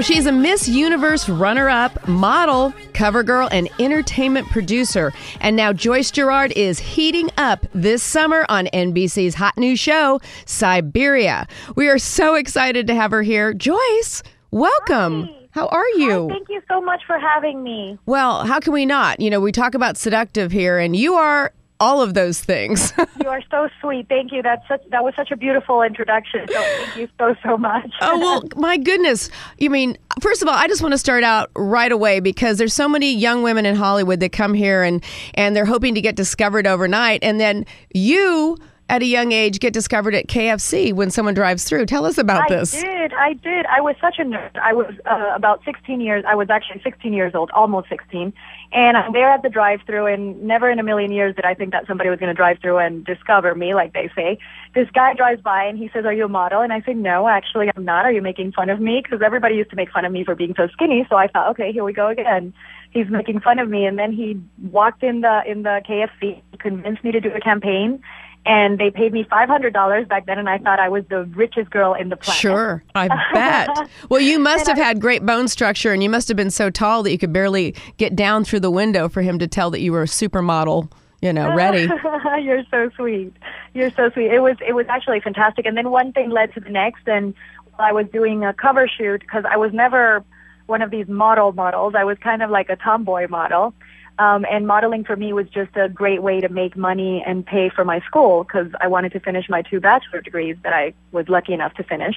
She's a Miss Universe runner up, model, cover girl, and entertainment producer. And now Joyce Giraud is heating up this summer on NBC's hot new show, Siberia. We are so excited to have her here. Joyce, welcome. Hi. How are you? Hi, thank you so much for having me. Well, how can we not? You know, we talk about seductive here, and you are all of those things. You are so sweet. Thank you. That's such, that was such a beautiful introduction. So thank you so so much. oh, well, my goodness. You mean, first of all, I just want to start out right away because there's so many young women in Hollywood that come here and and they're hoping to get discovered overnight and then you at a young age get discovered at KFC when someone drives through. Tell us about I this. I did. I did. I was such a nerd. I was uh, about 16 years. I was actually 16 years old, almost 16. And I'm there at the drive-through, and never in a million years did I think that somebody was going to drive through and discover me, like they say. This guy drives by, and he says, "Are you a model?" And I say, "No, actually, I'm not. Are you making fun of me?" Because everybody used to make fun of me for being so skinny. So I thought, okay, here we go again. He's making fun of me, and then he walked in the in the KFC, convinced me to do a campaign and they paid me five hundred dollars back then, and I thought I was the richest girl in the planet. Sure, I bet. Well, you must have had great bone structure, and you must have been so tall that you could barely get down through the window for him to tell that you were a supermodel. You know, ready. You're so sweet. You're so sweet. It was it was actually fantastic. And then one thing led to the next, and I was doing a cover shoot because I was never one of these model models. I was kind of like a tomboy model. Um, and modeling for me was just a great way to make money and pay for my school because I wanted to finish my two bachelor degrees that I was lucky enough to finish.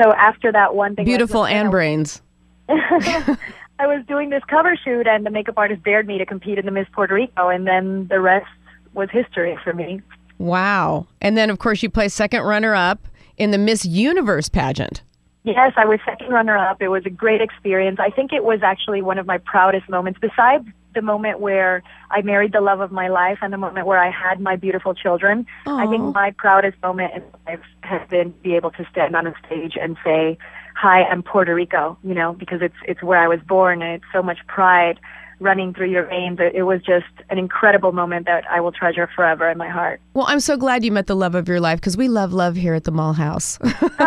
So after that one thing, Beautiful and brains. I was doing this cover shoot, and the makeup artist dared me to compete in the Miss Puerto Rico, and then the rest was history for me. Wow. And then, of course, you play second runner up in the Miss Universe pageant. Yes, I was second runner up. It was a great experience. I think it was actually one of my proudest moments, besides the moment where I married the love of my life and the moment where I had my beautiful children. I think my proudest moment in life has been to be able to stand on a stage and say, "Hi, I'm Puerto Rico," you know, because it's it's where I was born and it's so much pride running through your veins. It, was just an incredible moment that I will treasure forever in my heart. Well, I'm so glad you met the love of your life because we love love here at the Moll House.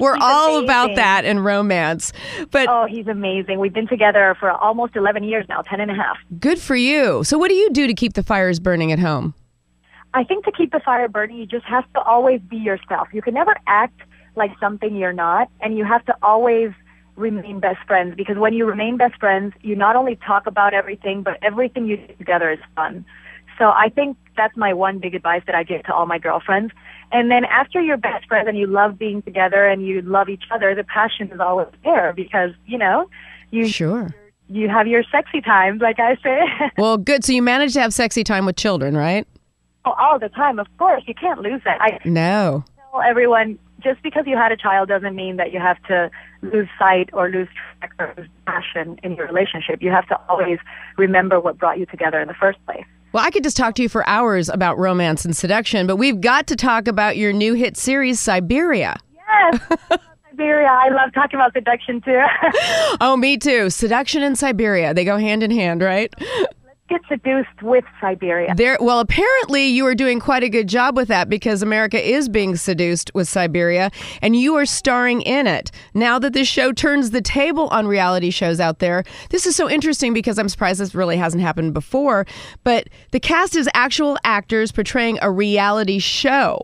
We're all about that and romance. But Oh, he's amazing. We've been together for almost 11 years now, 10 and a half. good for you. So, what do you do to keep the fires burning at home? I think to keep the fire burning, you just have to always be yourself. You can never act like something you're not, and you have to always remain best friends because when you remain best friends, you not only talk about everything, but everything you do together is fun. So I think that's my one big advice that I give to all my girlfriends. And then after you're best friends and you love being together and you love each other, the passion is always there because, you know, you Sure. you have your sexy times, like I say. Well, good. So, you manage to have sexy time with children, right? Oh, all the time, of course. You can't lose that. I No. tell everyone just because you had a child doesn't mean that you have to lose sight or lose track or lose passion in your relationship. You have to always remember what brought you together in the first place. Well, I could just talk to you for hours about romance and seduction, but we've got to talk about your new hit series, Siberia. Yes. Siberia. I love talking about seduction too. Oh, me too. Seduction and Siberia. They go hand in hand, right? Get seduced with Siberia. There well, apparently you are doing quite a good job with that because America is being seduced with Siberia and you are starring in it. Now that this show turns the table on reality shows out there, this is so interesting because I'm surprised this really hasn't happened before, but the cast is actual actors portraying a reality show.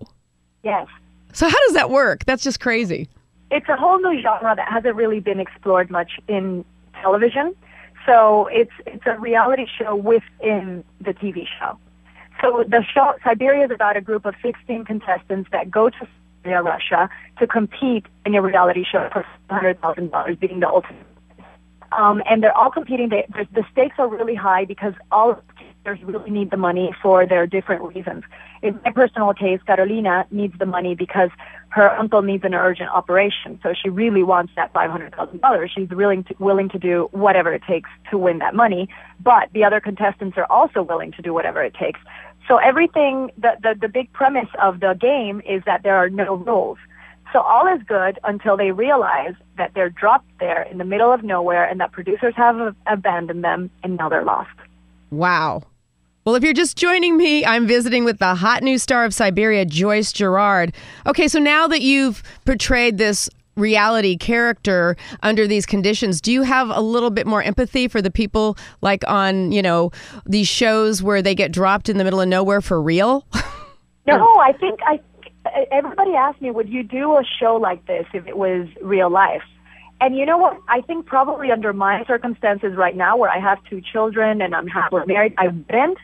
Yes. So how does that work? That's just crazy. it's a whole new genre that hasn't really been explored much in television. So it's it's a reality show within the TV show. So the show Siberia is about a group of 16 contestants that go to Siberia, Russia, to compete in a reality show for $100,000, being the ultimate. Um, and they're all competing. They, the, stakes are really high because all characters really need the money for their different reasons. In my personal case, Carolina needs the money because her uncle needs an urgent operation. So she really wants that $500,000. She's willing to, willing to do whatever it takes to win that money. But the other contestants are also willing to do whatever it takes. So everything, the, the, the big premise of the game is that there are no rules. So all is good until they realize that they're dropped there in the middle of nowhere and that producers have abandoned them and now they're lost. Wow. Well, if you're just joining me, I'm visiting with the hot new star of Siberia, Joyce Giraud. Okay, so now that you've portrayed this reality character under these conditions. Do you have a little bit more empathy for the people like on, you know, these shows where they get dropped in the middle of nowhere for real? no, I think I everybody asked me, would you do a show like this if it was real life? And you know what? I think probably under my circumstances right now, where I have two children and I'm happily married, I wouldn't,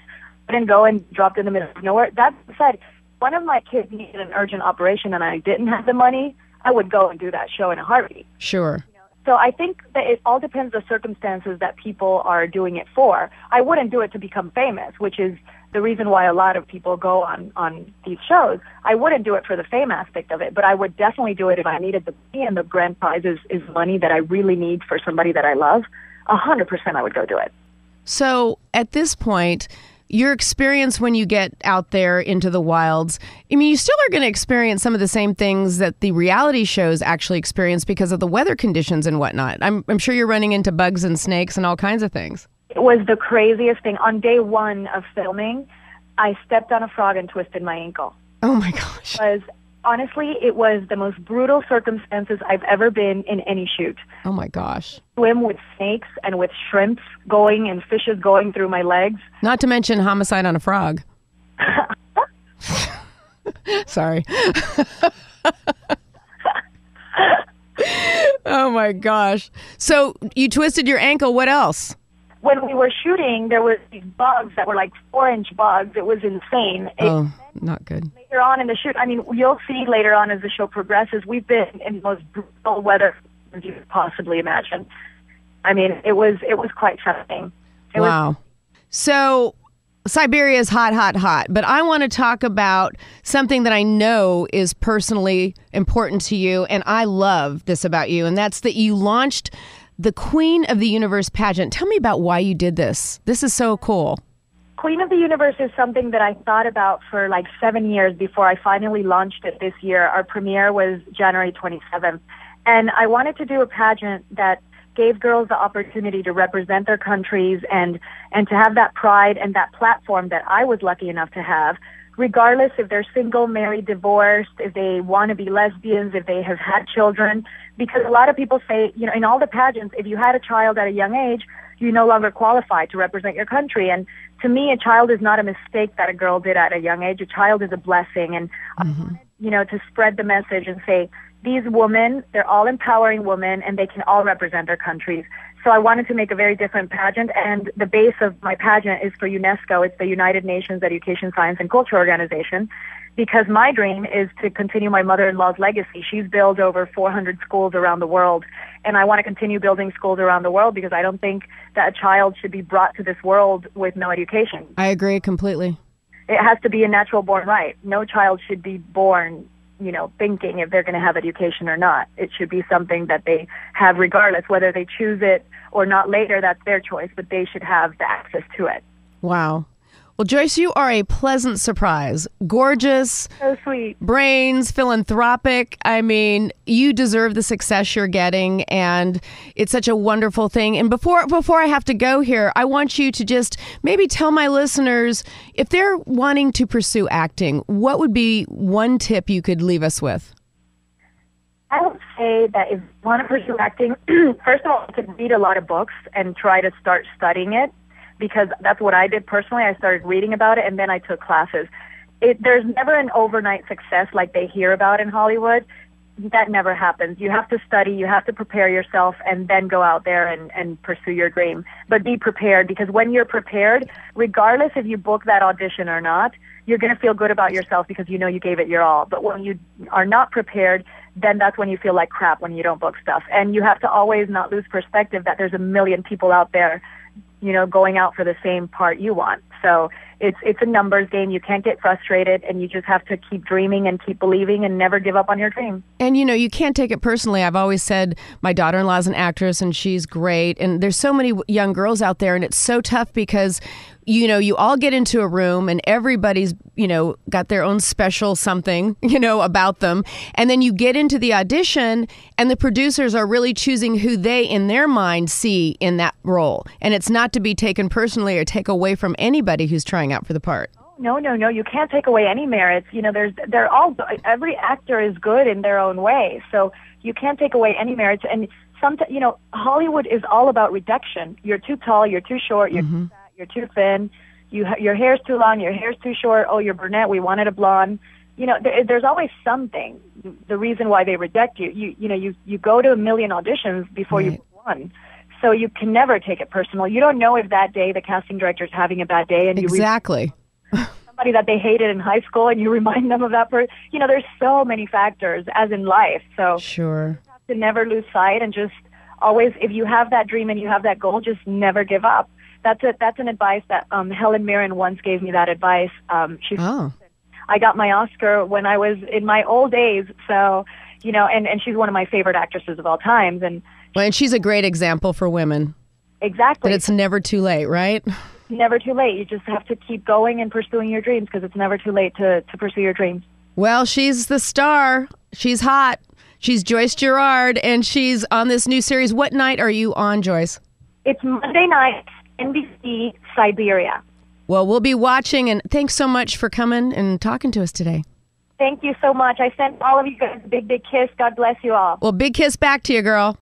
wouldn't go and dropped in the middle of nowhere. That said, one of my kids needed an urgent operation and I didn't have the money, I would go and do that show in a heartbeat. Sure. So I think that it all depends the circumstances that people are doing it for. I wouldn't do it to become famous, which is the reason why a lot of people go on on these shows. I wouldn't do it for the fame aspect of it, but I would definitely do it if I needed the money and the grand prize is, is money that I really need for somebody that I love. A hundred percent, I would go do it. So at this point, your experience when you get out there into the wilds, I mean, you still are going to experience some of the same things that the reality shows actually experience because of the weather conditions and whatnot. I'm, I'm sure you're running into bugs and snakes and all kinds of things. It was the craziest thing. On day one of filming, I stepped on a frog and twisted my ankle. Oh my gosh. It was honestly, it was the most brutal circumstances I've ever been in any shoot. Oh my gosh. Swim with snakes and with shrimps going and fishes going through my legs. Not to mention homicide on a frog. Sorry. oh my gosh. So you twisted your ankle. What else? When we were shooting, there was these bugs that were like four inch bugs. It was insane. Oh, it, not good. Later on in the shoot, I mean, you'll see later on as the show progresses, we've been in the most brutal weather as you could possibly imagine. I mean, it was it was quite something. It wow. Was- so Siberia is hot, hot, hot. But I want to talk about something that I know is personally important to you, and I love this about you, and that's that you launched the Queen of the Universe pageant. Tell me about why you did this. This is so cool. Queen of the Universe is something that I thought about for like seven years before I finally launched it this year. Our premiere was January 27th. And I wanted to do a pageant that gave girls the opportunity to represent their countries and, and to have that pride and that platform that I was lucky enough to have regardless if they're single, married, divorced, if they want to be lesbians, if they have had children. Because a lot of people say, you know, in all the pageants, if you had a child at a young age, you no longer qualify to represent your country. And to me, a child is not a mistake that a girl did at a young age. A child is a blessing. And, mm-hmm. you know, to spread the message and say, these women, they're all empowering women and they can all represent their countries. So I wanted to make a very different pageant, and the base of my pageant is for UNESCO. It's the United Nations Education, Science, and Culture Organization, because my dream is to continue my mother-in-law's legacy. She's built over 400 schools around the world, and I want to continue building schools around the world because I don't think that a child should be brought to this world with no education. I agree completely. It has to be a natural born right. No child should be born you know, thinking if they're going to have education or not. It should be something that they have regardless, whether they choose it or not later, that's their choice, but they should have the access to it. Wow. Well, Joyce, you are a pleasant surprise. Gorgeous. So sweet. Brains, philanthropic. I mean, you deserve the success you're getting and it's such a wonderful thing. And before before I have to go here, I want you to just maybe tell my listeners if they're wanting to pursue acting, what would be one tip you could leave us with? I would say that if you want to pursue acting, first of all, you could read a lot of books and try to start studying it because that's what I did personally. I started reading about it and then I took classes. It, there's never an overnight success like they hear about in Hollywood. That never happens. You have to study, you have to prepare yourself, and then go out there and, and pursue your dream. But be prepared because when you're prepared, regardless if you book that audition or not, you're going to feel good about yourself because you know you gave it your all. But when you are not prepared, then that's when you feel like crap when you don't book stuff. And you have to always not lose perspective that there's a million people out there you know, going out for the same part you want. So it's it's a numbers game. You can't get frustrated, and you just have to keep dreaming and keep believing and never give up on your dream. And you know, you can't take it personally. I've always said my daughter-in-law is an actress, and she's great. And there's so many young girls out there, and it's so tough because you know, you all get into a room and everybody's, you know, got their own special something, you know, about them. And then you get into the audition and the producers are really choosing who they in their mind see in that role. And it's not to be taken personally or take away from anybody who's trying out for the part. No, no, no. You can't take away any merits. You know, there's they're all every actor is good in their own way. So You can't take away any merits. And some, you know, Hollywood is all about reduction. You're too tall, you're too short, you're mm-hmm. too fat, you're too thin. You ha- your hair's too long, your hair's too short. Oh, you're brunette. We wanted a blonde. You know, there, there's always something. The reason why they reject you, you, you know, you you go to a million auditions before you Right. book one. So you can never take it personal. You don't know if that day the casting director's having a bad day, and you re- Exactly. somebody that they hated in high school, and you remind them of that person. You know, there's so many factors, as in life. So Sure. You have to never lose sight and just always if you have that dream and you have that goal just never give up that's a that's an advice that um helen mirren once gave me that advice um she Oh. i got my oscar when i was in my old days so you know and and she's one of my favorite actresses of all times and Well, and she's a great example for women exactly that it's never too late, right? never too late you just have to keep going and pursuing your dreams because it's never too late to to pursue your dreams Well, she's the star. She's hot. She's Joyce Giraud, and she's on this new series. What night are you on, Joyce? it's monday night nbc siberia Well, we'll be watching, and thanks so much for coming and talking to us today. thank you so much i sent all of you guys a big big kiss god bless you all Well, big kiss back to you, girl.